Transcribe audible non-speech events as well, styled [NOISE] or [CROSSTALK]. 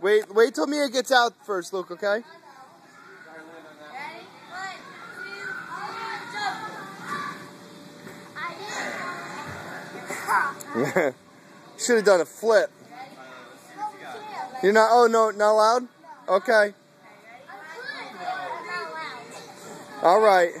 Wait, wait till Mia gets out first, Luke. Okay. [LAUGHS] Should have done a flip. You're not. Oh no, not allowed. Okay. All right.